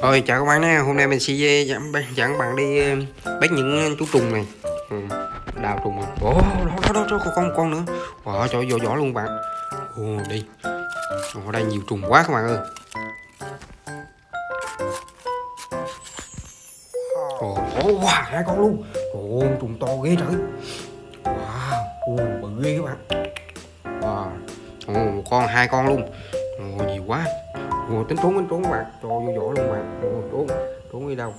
Ôi chào các bạn nha, hôm nay mình sẽ dẫn, dẫn các bạn đi ờ, bắt những ờ, chú trùng này. Ừ, Đào trùng này. Ồ, đó, đó, đó, đó, có con con nữa. Wow, cho vô vỏ luôn bạn. Ồ, đi. Ở đây nhiều trùng quá các bạn ơi. Ồ, oh, wow, hai con luôn. Ồ, trùng to ghê trời. Wow, ồ, bự ghê các bạn. Wow. Ồ, một con, hai con luôn. Ồ, nhiều quá ngồi tính trốn tính trốn bạn. Cho vô vỏ luôn bạn. Ngồi trốn trốn đi đâu.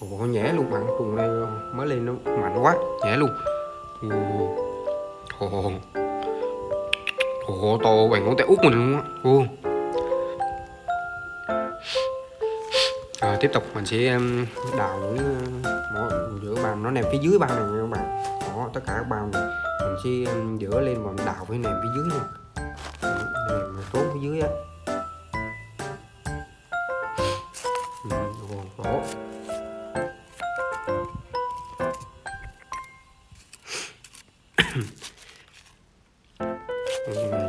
Ồ, nhẹ luôn bạn. Tuần này ờ, mới lên nó mạnh quá. Nhẹ luôn. Ồ, ồ, ồ to bằng ngón tay út mình luôn á. Ồ. Rồi tiếp tục. Mình sẽ đào những ờ, mỗi giữa bàn nó nằm phía dưới bao này nha các bạn. Đó tất cả các bao này. Mình sẽ giữa lên và đào với nằm phía dưới nha. Nằm trốn phía dưới á.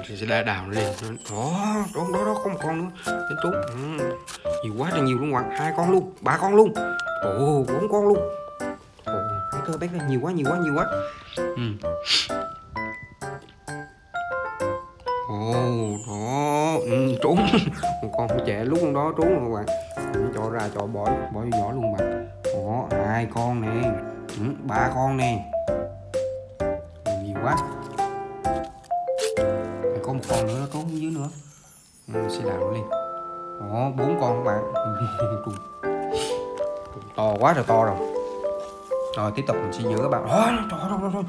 Mình sẽ đã đào nó lên. Đó đó đó đó có một con nữa. Đến trốn ừ. nhiều quá là nhiều luôn bạn hai con luôn ba con luôn. Ồ bốn con luôn. Ồ cái cơ bé nhiều quá nhiều quá nhiều quá. Ừ. ồ đó. Ừ, trốn. Một con trẻ lúc con đó trốn rồi các bạn cho ra cho bỏ bỏ vô vỏ luôn bạn ủa hai con nè. Ừ, ba con nè. Nhiều quá. Có một con nữa nó trốn dưới nữa. Ừ, sẽ đào nó lên. Ủa bốn con các bạn. To quá rồi to rồi. Rồi tiếp tục mình sẽ giữ các bạn. Ồ trời ơi trời ơi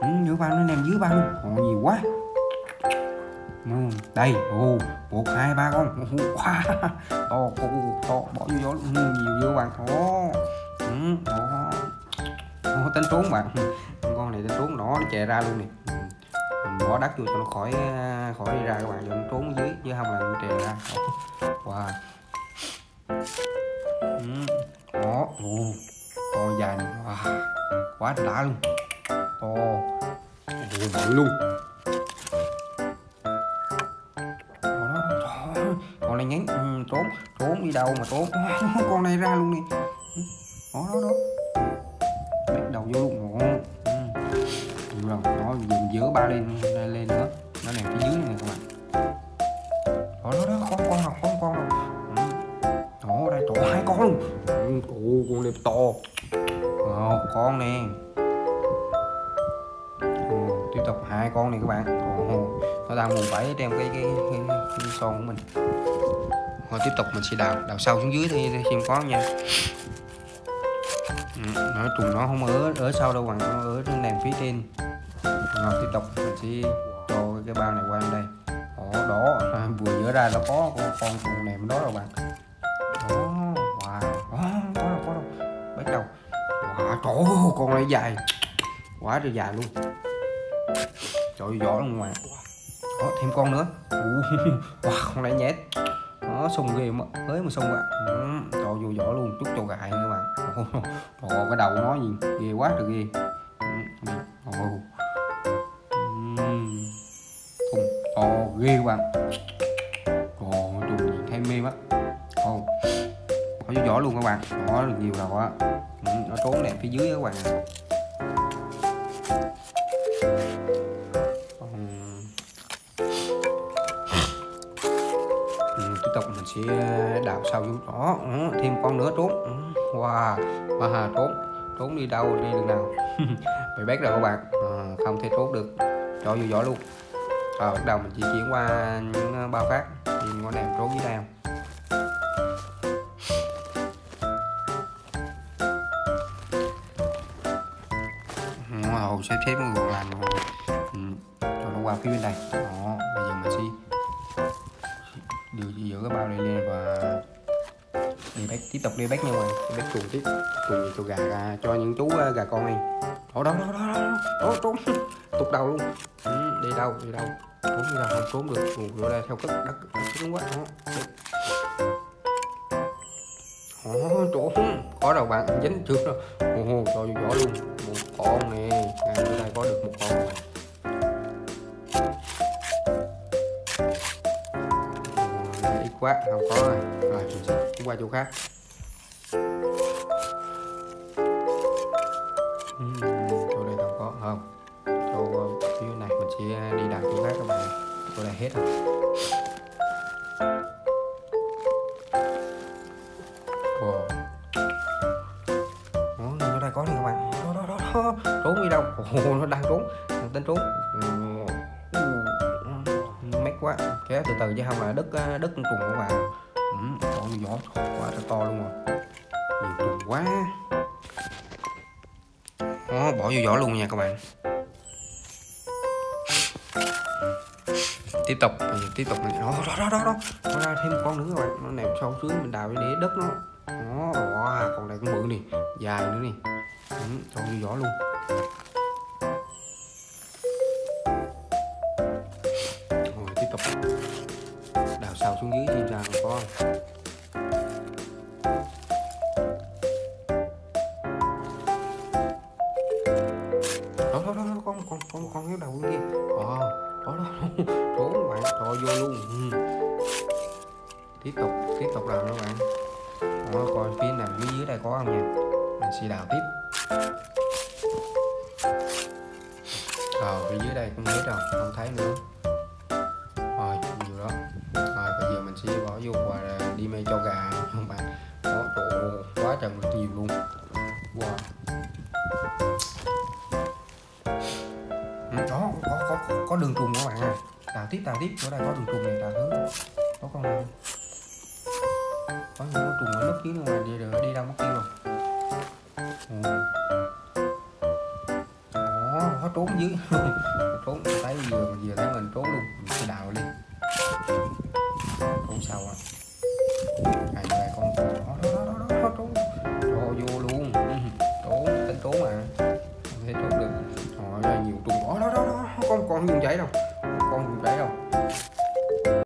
ừ, giữ bạn nó nằm dưới bạn luôn. Ồ nhiều quá. Ừ, đây ồ một hai ba con. Ừ, quá. To to to, bỏ vô vô ừ, nhiều vô bạn. Đó đó ồ. Tính trốn bạn. Con này tính trốn nó nó chạy ra luôn nè. Mình bỏ đất vô cho nó khỏi à, khỏi đi ra các bạn. Cho nó trốn dưới chứ không là nó chạy ra. Wow. Đó ồ to dài này wow. quá đã luôn. To bự luôn. Con này nhánh ừ, trốn trốn đi đâu mà trốn? Con này ra luôn đi, đó đó đó. Bắt đầu vô luôn đó ừ. rồi nó dùng giữa ba lên lên nữa. Nó này phía dưới này các bạn. Đó đó đó con con nào con con nào. Ừ. Đó đây tổ hai con luôn. Ừ, Ồ con đẹp to. Ờ, Ồ, con nè. Ừ, tiếp tục hai con này các bạn. Ồ, nó đang buồn vẫy trên cái cái, cái, cái son của mình rồi tiếp tục mình sẽ đào đào sâu xuống dưới thì xem có nha. Ừ, chung trùng nó không ở ở sau đâu bạn nó ở trên đèn phía trên. Rồi tiếp tục mình sẽ cho cái bao này qua đây. Đó đó à, vừa nhớ ra nó có con, con trùng nèm đó rồi bạn. Đó wow đó có đâu có đâu bắt đầu. Wow trời ơi con này dài. Quá trời dài luôn. Trời giỏ luôn ngoài đó thêm con nữa. Wow con này nhét nó sung ghê mà mới mà sung ạ. Ừ, cho vô vỏ luôn chút cho gại nữa bạn. Ồ cái đầu nó gì ghê quá trời ghê. Ồ. Thùng to ghê bạn. Ồ trùng thấy mê quá. Ồ bỏ vô vỏ luôn các bạn. Nó được nhiều đầu á ừ, nó trốn đẹp phía dưới các bạn. Sẽ đào sâu vô đó ừ, thêm con nữa trốn ừ, wow wow trốn trốn đi đâu đi đường nào bị bắt rồi các bạn à, không thể trốn được cho vô giỏ luôn rồi bắt đầu mình chỉ chuyển qua những bao khác nhìn con em trốn dưới đây wow xếp xếp một làm ừ, cho nó qua phía bên đây đó bây giờ mình sẽ đưa giữa cái bao này lên và đi bắt tiếp tục đi bắt nha mọi người. Bắt chuồng tiếp chuồng cho gà, ra cho những chú ờ, gà con này đó đó đó đó đó, đó trốn tụt đầu luôn. Ừ, đi đâu đi đâu? Trốn đi đâu không trốn được. Ngủ vô đây theo cất đất. Xuống quá đó. Ồ, trốn có đâu bạn dính trước rồi, ồ cho vô luôn. Một con nè. Ngày bữa đây có được một con rồi. Quá không có rồi. Rồi mình sẽ qua chỗ khác. Uhm, chỗ đây đâu có không. Chỗ phía này mình sẽ đi đặt chỗ khác các bạn chỗ này hết rồi. Wow. Đó, đây có này các bạn? Đó đó đó, đó. trốn đi đâu? Ồ, nó đang trốn. Thằng tính trốn quá. Kéo từ từ chứ không là đất à, đất trùng các bạn ừ, gió giỏ quá to luôn rồi. Nhiều trùng quá. Đó bỏ vô vỏ luôn nha các bạn. Tiếp tục tiếp tục. Mình đó đó đó đó. Nó ra thêm một con nữa các bạn. Nó nằm sâu xuống mình đào để đất nó. Đó wow, còn này con bự này dài nữa nè ừ, cho vô vỏ luôn. Xuống dưới xem sao còn có. Đó đó đó con con con con cái đầu kia. Ờ đó đó trốn bạn trò vô luôn. Ừ. tiếp tục tiếp tục làm nữa bạn. Đó coi phía nào dưới dưới đây có không nha? Mình sẽ đào tiếp. Ờ phía dưới đây cũng biết rồi, không thấy nữa. Quá trời nhiều luôn. Wow. Ừ, Đó có có có, đường trùng các bạn à đào tiếp đào tiếp chỗ đây có đường trùng này đào thứ có con nào có những con trùng ở lớp phía ngoài đi được đi đâu mất tiêu rồi. Đó nó trốn dưới. Trốn thấy vừa vừa thấy mình trốn luôn. Mình đào đi. Trốn sao à? Này. Con con dùng chảy đâu.